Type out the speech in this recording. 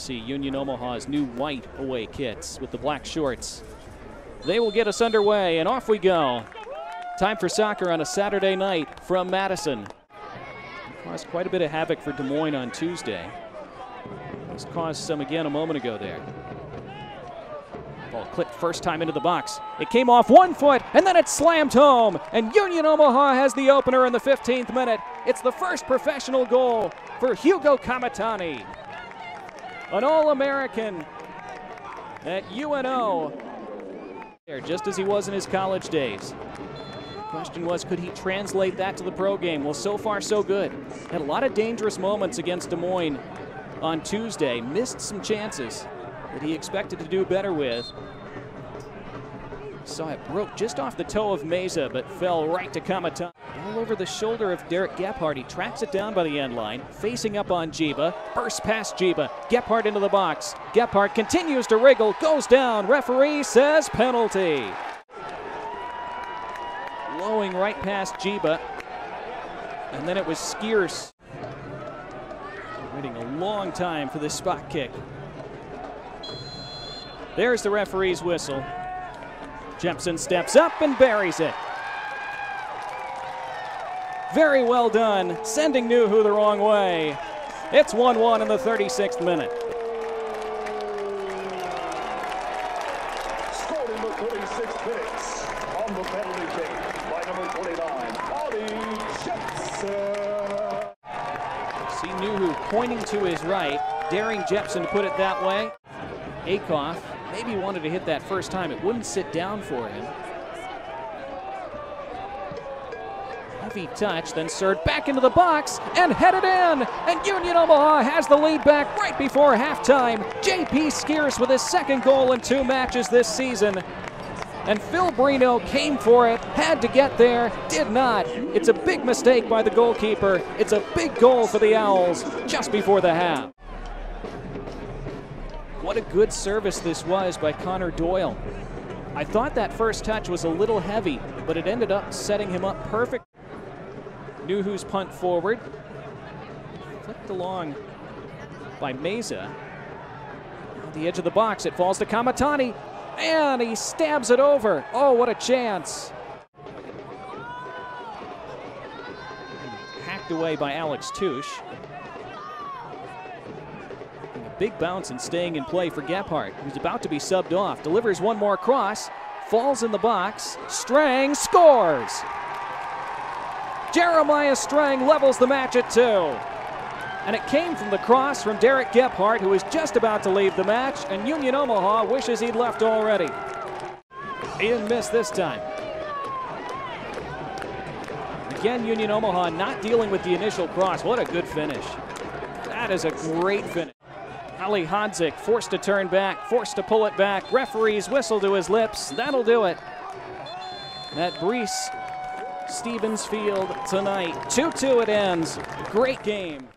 see Union Omaha's new white away kits with the black shorts. They will get us underway, and off we go. Time for soccer on a Saturday night from Madison. Caused quite a bit of havoc for Des Moines on Tuesday. This caused some again a moment ago there. Ball clipped first time into the box. It came off one foot and then it slammed home. And Union Omaha has the opener in the 15th minute. It's the first professional goal for Hugo Kametani. An All American at UNO. There, just as he was in his college days. Question was, could he translate that to the pro game? Well, so far, so good. Had a lot of dangerous moments against Des Moines on Tuesday. Missed some chances that he expected to do better with. Saw it broke just off the toe of Meza, but fell right to Kametani. All over the shoulder of Derek Gebhardt. He tracks it down by the end line, facing up on Jiba. Burst past Jiba. Gebhardt into the box. Gebhardt continues to wriggle, goes down. Referee says penalty. Blowing right past Jiba. And then it was Scearce. Waiting a long time for this spot kick. There's the referee's whistle. Jepson steps up and buries it. Very well done, sending Nuhu the wrong way. It's 1 1 in the 36th minute. Scored in the 36th minutes on the penalty kick by number 29, Ollie Jepson. See Nuhu pointing to his right, daring Jepson to put it that way. Akoff maybe wanted to hit that first time. It wouldn't sit down for him. Heavy touch, then Surd back into the box and headed in. And Union Omaha has the lead back right before halftime. JP Scearce with his second goal in two matches this season. And Phil Breno came for it, had to get there, did not. It's a big mistake by the goalkeeper. It's a big goal for the Owls just before the half. What a good service this was by Connor Doyle. I thought that first touch was a little heavy, but it ended up setting him up perfect. Nuhu's punt forward. Flipped along by Meza. At the edge of the box, it falls to Kametani, and he stabs it over. Oh, what a chance. Hacked away by Alex Touche. A big bounce and staying in play for Gebhardt, who's about to be subbed off. Delivers one more cross, falls in the box. Strang scores. Jeremiah Strang levels the match at two. And it came from the cross from Derek Gebhardt, who was just about to leave the match, and Union Omaha wishes he'd left already. Ian didn't this time. Again, Union Omaha not dealing with the initial cross. What a good finish. That is a great finish. Ali Hodzik forced to turn back, forced to pull it back. Referee's whistle to his lips. That'll do it. That Breese Stevens Field tonight. 2 2 it ends. Great game.